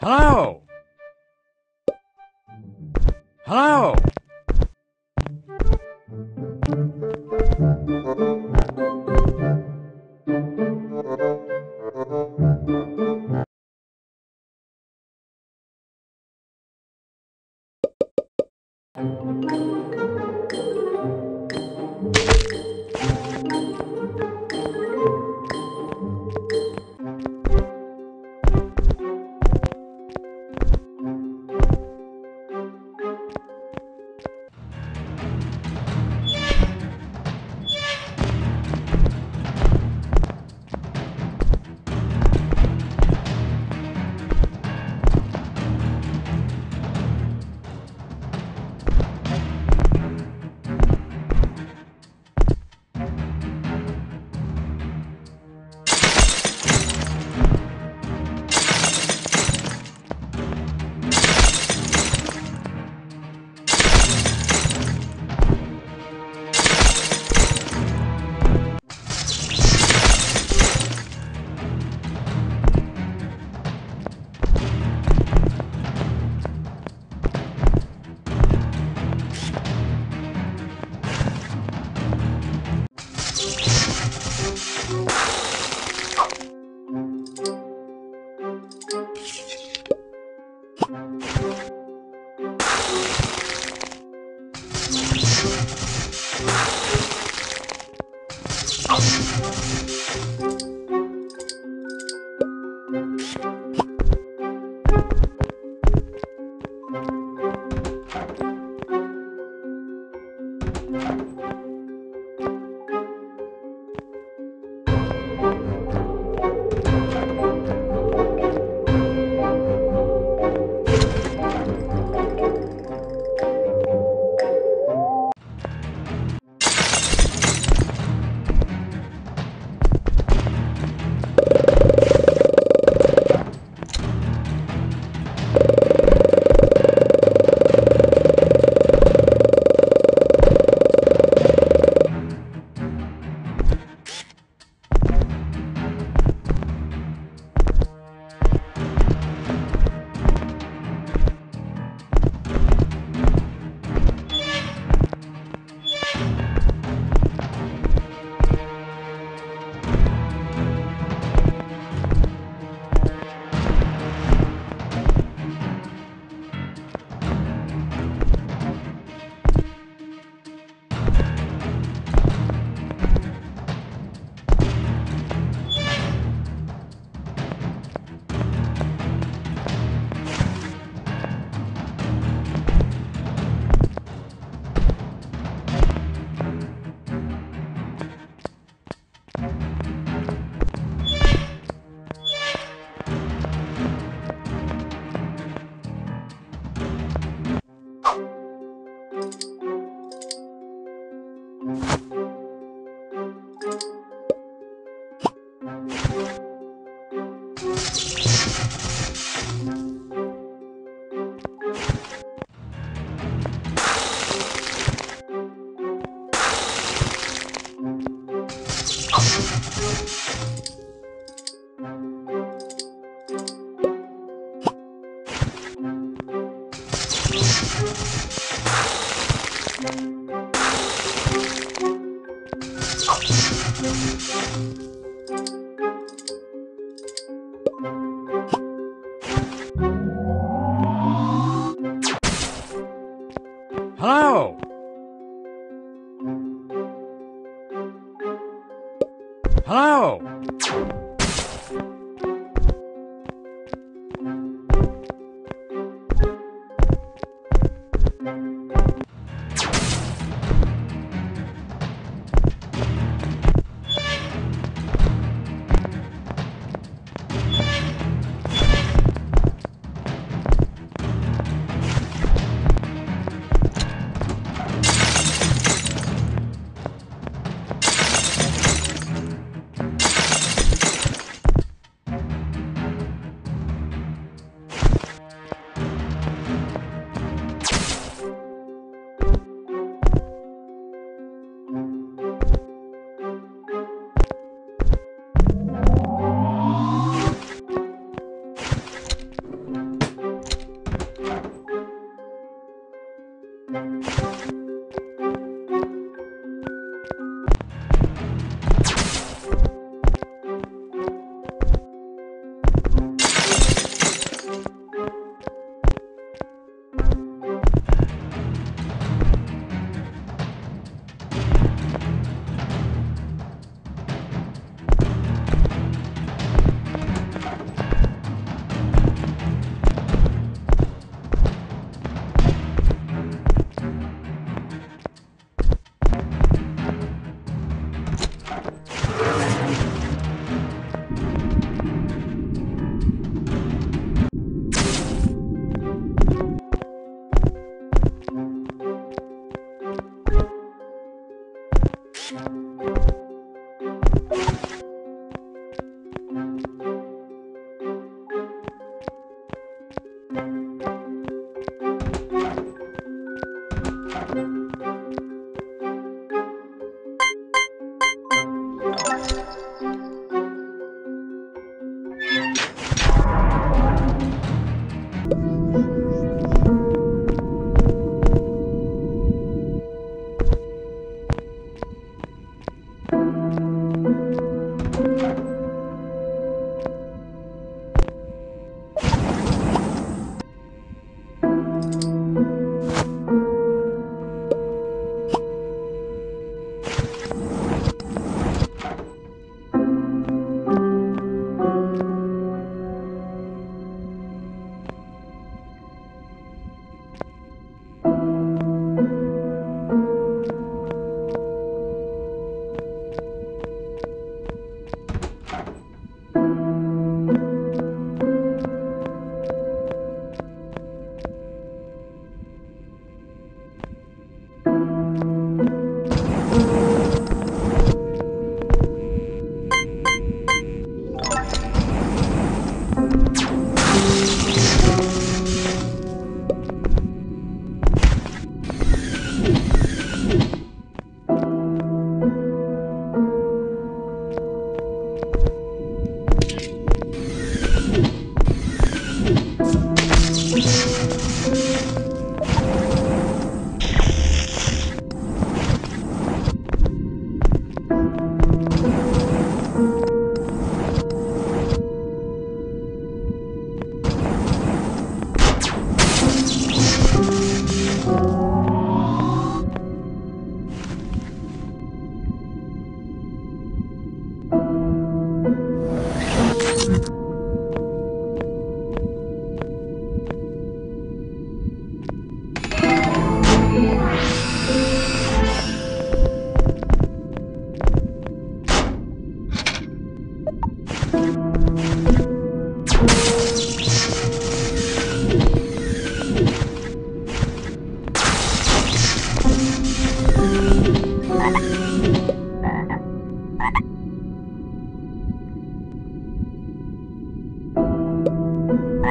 Hello? Hello?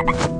you.